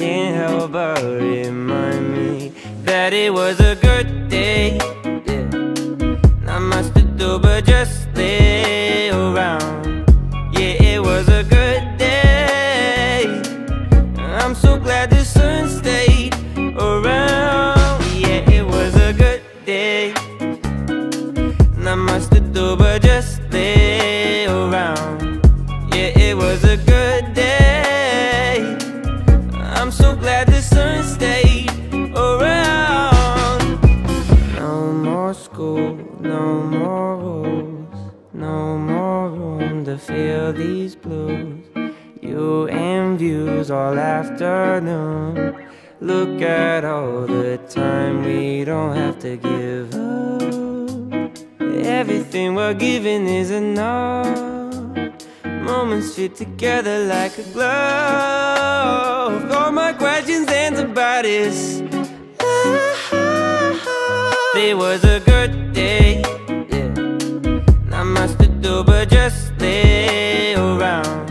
can't help but remind me that it was a good day. Not much to do but just lay around. Yeah, it was a good day. I'm so glad the sun stayed around. Yeah, it was a good day. Not much to do but just sun stayed around. No more school, no more rules, no more room to feel these blues. You and views all afternoon. Look at all the time we don't have to give up. Everything we're giving is enough. Moments fit together like a glove. All my this love. It was a good day, yeah. Not much to do but just stay around.